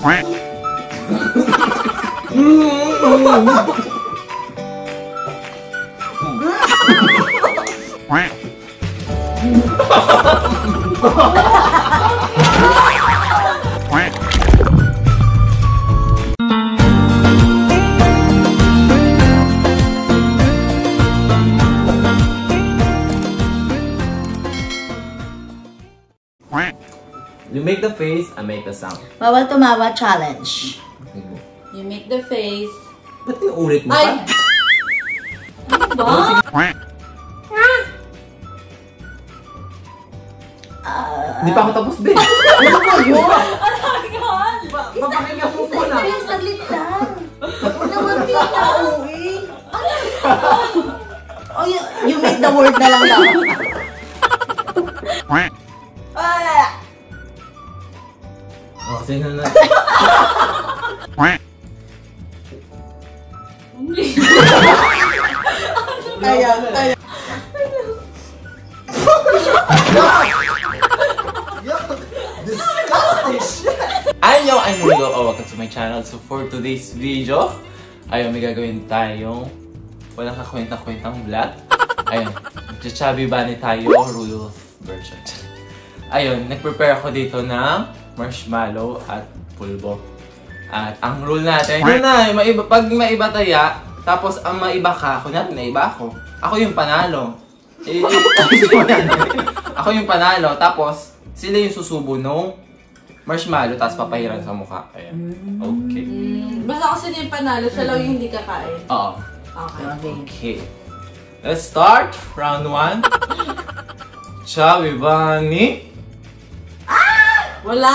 quack. You make the face, I make the sound. Bawal tumawa challenge. You make the face. Ba't yung ulit mo Ay! pa? Ano ba? Hindi pa ako tapos, be. Ano ba yun? Ano yan? Papakinggan mo muna. Ay, saglit lang. Naman tao eh. Oh, you, you make the word na lang daw. Sino na? Ayan, ayan. Ayaw, I'm Rigo. Oh, welcome to my channel. So for today's video, ayaw may gagawin tayong walang kakwenta-kwentang vlog. Ayun, chubby bunny tayo, Rudolph version. Ayun, nag-prepare ako dito ng marshmallow at pulbo. At ang rule natin, yun na, maiba, pag maiba taya, tapos ang maiba ka, kunyari naiba ako, ako yung panalo. Eh, eh, ako yung panalo, tapos sila yung susubo nung marshmallow, tapos papahiran sa mukha. Ayan. Okay. Mm, basta kasi yung panalo, siya lang yung hindi kakain. Oo. Okay. Okay. Okay. Let's start. Round one. Chubby Bunny. Wala!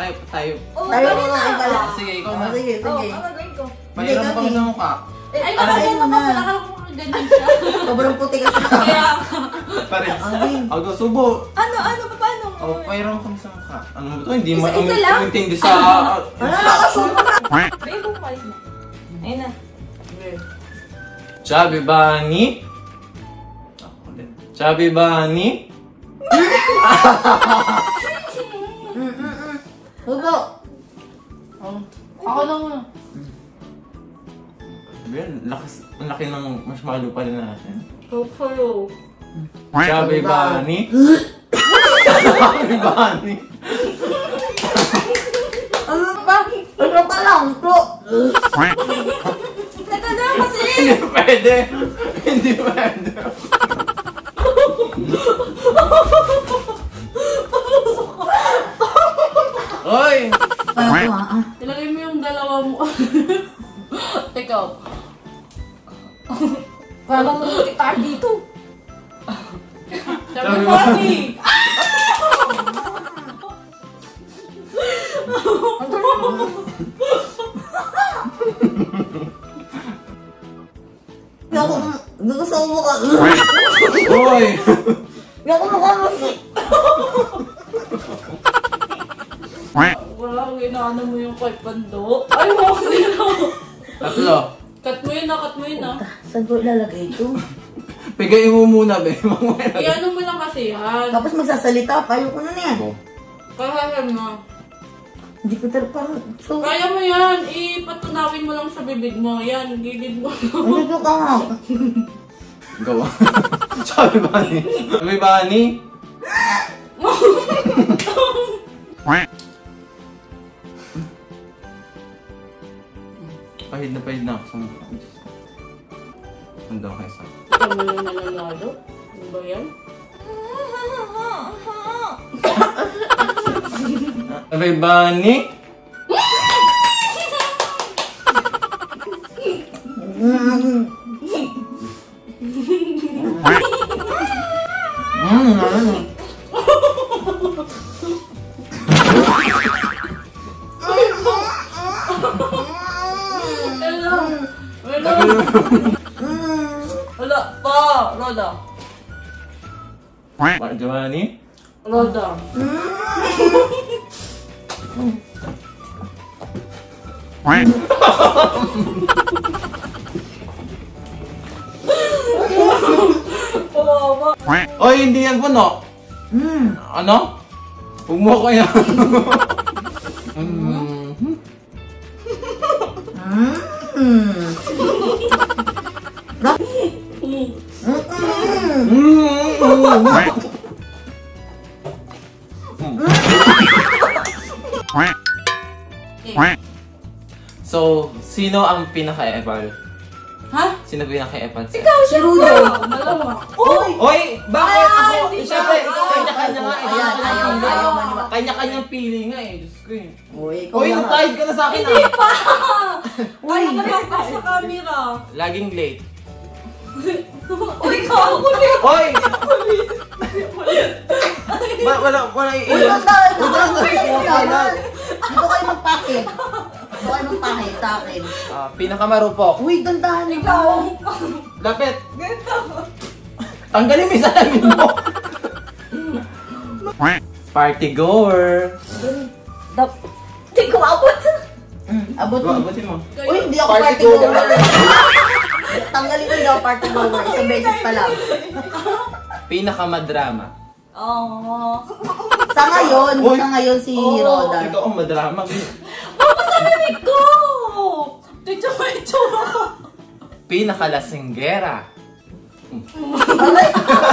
Ay, tayo. Oh, Tayo ganun na, na. iba lang. Sige, ikaw Oh, na. sige, Oh, sige. ano gagawin ko? Hindi, pa sa mukha. Eh, ay, ayun naman na. pala. Akala ko ganyan siya. Sobrang puti ka siya. Kaya, Pares. Ako, subo. ano, ano, paano? Oh, pahiram kami sa mukha. Ano mo to? Hindi mo isa lang? intindi sa instruction. Babe, bumalik na. Ayun na. Chubby Bunny. Ako ulit. Chubby Bunny. Ako na muna. Sabihan, lakas, ang laki ng marshmallow pala natin. Sa'yo. Chubby Bunny. Chubby Bunny. Ano ba? Ano ka lang to? Teka na kasi! Hindi pwede. Hindi pwede. Parang mamuti tayo dito. Sabi mo, mo. Hindi ako, hindi ko mukha. Hoy! Ako mukha mo. Wala, ginaano mo yung kay Pando. Ay, Saan ko ilalagay ito? Pigayin mo muna, be. Iano mo lang kasi yan. Tapos magsasalita pa. Ayoko na niyan. Kahahan mo. Hindi ko talaga parang... So, Kaya mo yan. Ipatunawin mo lang sa bibig mo. Yan, gilid mo. ano ito ka? Gawa. Chubby Bunny. Chubby Bunny. Pahid na pahid na ako sa. Ang daw kayo sa... Ikaw mo lang nananalo. Ano ba yan? Mm, Mm, ano? Hello. Hello. Roda. Chubby Bunny. Roda. Oy, hindi yan puno. mm. Ano? Huwag mo ko yan. mm. Mm. So, sino ang pinaka-epal? Ha? Sino pinaka-epal? Ikaw, Si. Malawa. Uy! Oy! Bakit? Ah, Ako, hindi Siyempre, kanya-kanya nga. eh. Maniwa. Kanya-kanyang pili nga eh. Diyos ko eh. Uy, ikaw Uy, na nga. nag-tide ka na sa akin Hindi ah. pa! Uy, Ay, nakaka sa camera. Laging late. Uy, ikaw. Oy! Ba, wala, wala Uy, iilan. ang dahil na. Uy, ang dahil. Dito kayo magpakit. Dito kayo magpakit sa akin. Ah, pinakamarupok. Uy, dandahan Ikaw. Lapit. Ganito. Tanggalin mo yung salamin mo. Party goer. Dap. Hindi ko abot. Mm, abot mo. abutin mo. Uy, hindi ako Party party goer. goer. Tanggalin ko hindi ako party goer. Isang beses pa lang. Pinakamadrama. Oo. Sa ngayon, Uy. sa ngayon si Oo. Rodan. Ikaw ang madrama. Mama, sa lamig ko! Dito may itsura ko. Pinakalasinggera.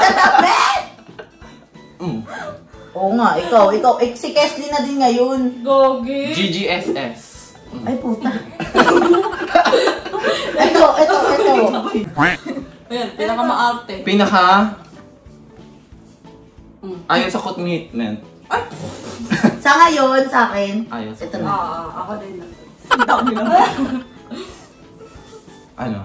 Sa damit! Mm. Oo nga, ikaw, ikaw, eh, si Kesley na din ngayon. Gogi. GGSS. Ay, puta. Ayan, pinakamaarte. Pinaka... Mm. Ayon sa commitment. Sa ngayon, sa akin, Ayon sa ito na. Ah, ako din. Ang dami. Ano?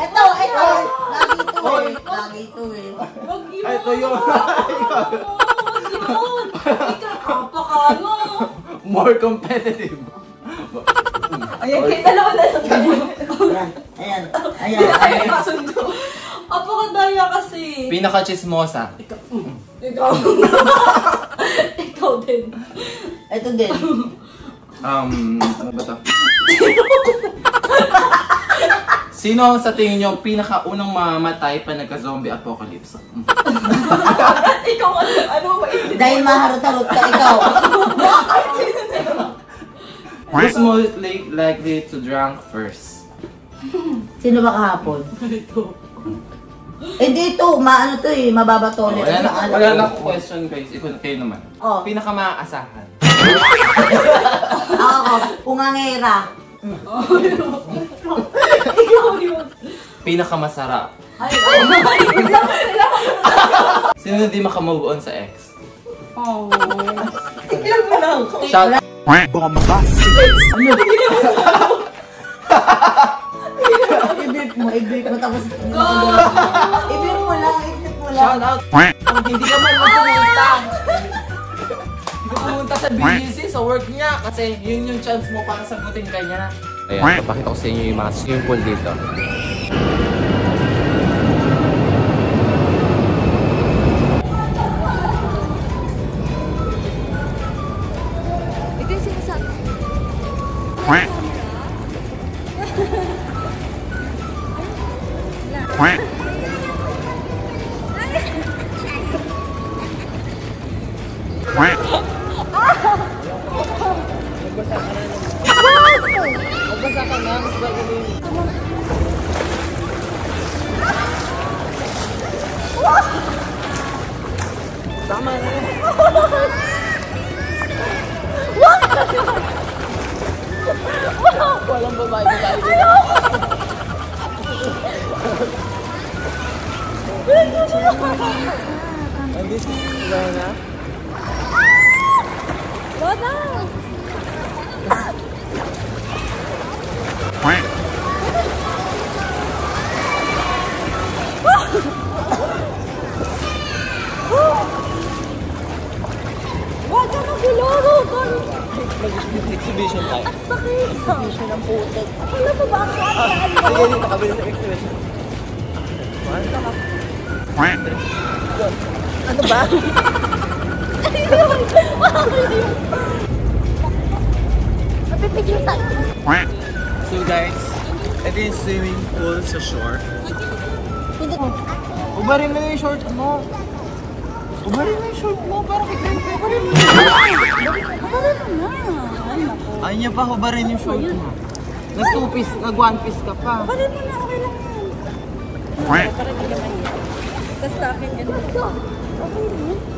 Ito, ito. Lagi ito eh. Lagi ito eh. Wag yun. Ay, ito yun. Wag yun. Ikaw, apakano. More competitive. Ayan, kayo dalawa na lang. Ayan, ayan, ayan. Ay, kasundo. Apakadaya kasi. Pinaka-chismosa. Ikaw. Ikaw din. Ito din. Um, ano ba to? Sino sa tingin nyo pinakaunang mamamatay pa nagka-zombie apocalypse? Ikaw, ano, ano ba? Dahil maharot-harot ka ikaw. Who's most li- likely to drunk first? Sino ba kahapon? Ito. Eh dito, maano to eh, mababa Oh, tolerance. wala na, wala to? na akong question guys. Ikaw, kayo naman. Oh. Pinaka maaasahan. Ako, pungangera. Ikaw yun. Pinaka masarap. Ay, ay, ay. Sino hindi makamove on sa ex? Oh. Tignan mo lang. Shout I-beep mo, i-beep mo, tapos... I-beep mo lang, i-beep mo lang. Shout out! Kung hindi ka man pumunta. Hindi pumunta sa BGC, sa work niya. Kasi yun yung chance mo para sagutin ka niya. Ayan, papakita ko sa inyo yung mga swimming pool dito. Wag ka maguloro! Exhibition tayo. Sakit! Exhibition ng putik. Ano ba ba ang mo? Sige, dito kabili sa exhibition. Ano ba? Mapipigil tayo. So guys, ito yung swimming pool sa shore. Ubarin mo yung short mo. Umarin mo yung short mo, parang kikita. Umarin mo. Kabarin mo na. Ay, niya pa hubarin yung short mo. Nag two piece, nag one piece ka pa. Kabarin mo na, okay lang yan. Parang hindi naman yan. Basta akin yan. Okay lang.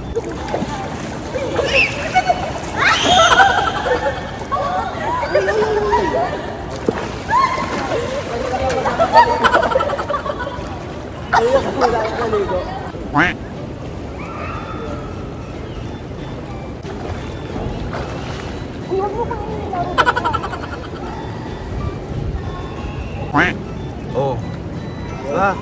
Ah.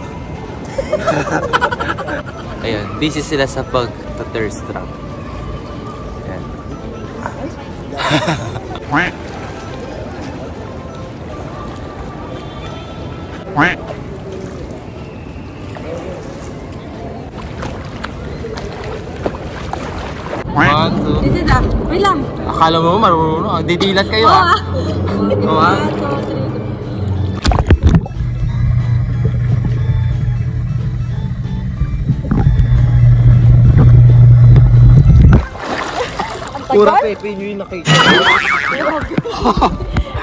Ayun, busy sila sa pag-thirst trap. Ayan. One, two. This is ah. Wait lang. Akala mo marunong. Didilat kayo Oo ah. Pura pepe nyo yung nakita.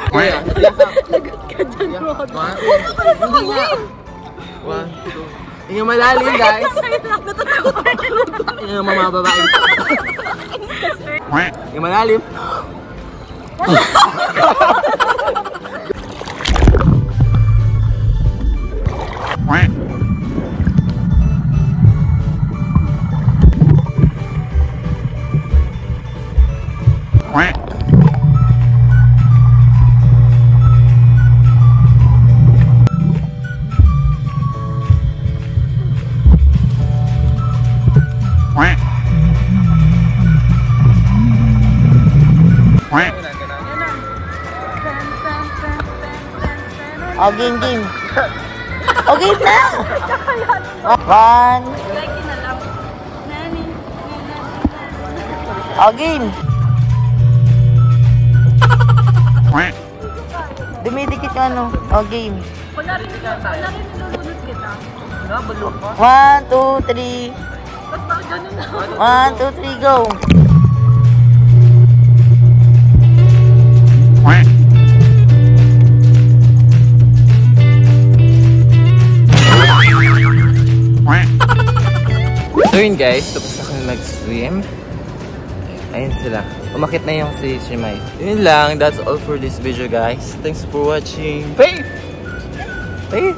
Kuya. Lagot ka dyan, Rod. One, Hindi nga. one, two. Yung malalim guys. Yung mga babae. Yung malalim. Oh, game, game. Oh, game na! One. Oh, game. Dumidikit yung ano. Oh, game. Kunwari, nilulunod kita. One, two, three. Basta ganun na. One, two, three, go. So guys, tapos na kami mag-swim. Ayun sila. Umakit na yung si Shimay. Yun lang, that's all for this video guys. Thanks for watching. Babe! Babe!